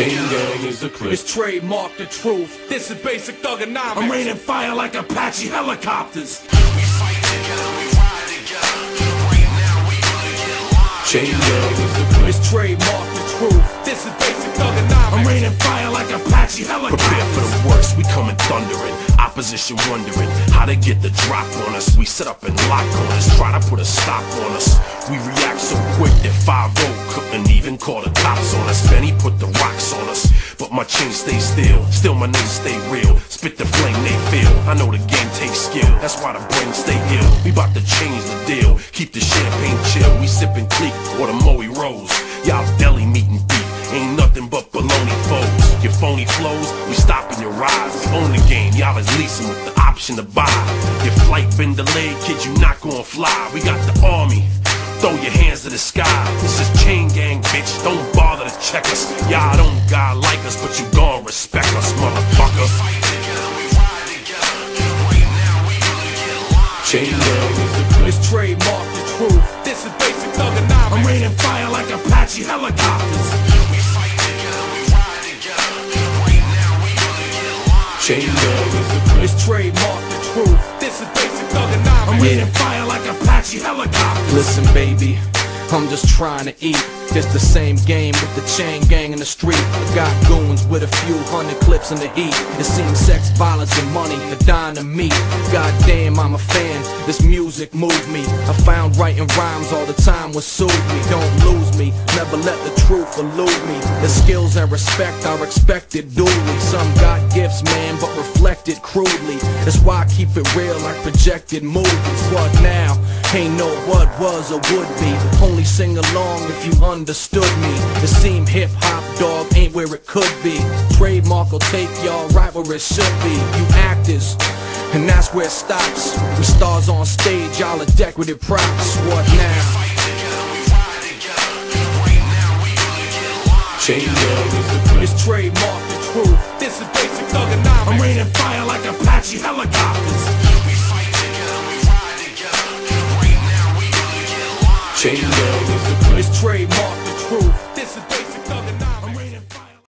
Chain gang is the clip. It's Trademarc the truth. This is basic thugonomics. I'm raining fire like Apache helicopters. We fight together, we ride together. Right now we Chain gang is the clip. It's Trademarc the truth. This is basic thugonomics. I'm raining fire like Apache helicopters. Prepare for the worst, we coming thundering. Opposition wondering how to get the drop on us. We set up and lock on us, try to put a stop on us. We react so quick that 5 couldn't even call the cops on us. Benny put the rocks on us, but my chain stays still. Still my name stay real. Spit the flame they feel. I know the game takes skill, that's why the brain stay ill. We bout to change the deal, keep the champagne chill. We sipping clique or the Moe Rose. Y'all deli meeting beef, ain't nothing but baloney foes. Your phony flows, we stopping We own the game, y'all is leasing with the option to buy. Your flight been delayed, kid, you not gonna fly. We got the army. Throw your hands to the sky. This is chain gang, bitch. Don't bother to check us. Y'all don't God like us, but you gon' respect us, motherfucker. Chain gang is the clip. It's Trademarc the truth. This is basic thugonomics. I'm raining fire like Apache helicopters. Chain gang is the. It's Trademarc the truth. This is basic thugonomics. I'm raining fire like Apache helicopters. Listen, baby, I'm just trying to eat. It's the same game with the chain gang in the street. I got goons with a few hundred clips in the heat. It seems sex, violence, and money are dying to meet. Goddamn, I'm a fan. This music moved me. I found writing rhymes all the time would soothe me. Don't lose me. Never let the truth elude me. The skills and respect are expected duly. Some got gifts, man, but reflected crudely. That's why I keep it real like projected movies. What now? Ain't no what was or would be. Only sing along if you understood me. It seem hip hop, dog, ain't where it could be. Trademarc will take y'all right where it should be. You actors. And that's where it stops. We stars on stage, y'all are decorative props. What now? Is the clip. It's Trademarc the truth. This is basic thugonomics. I'm raining fire like Apache helicopters. Chain gang is the clip. It's trademark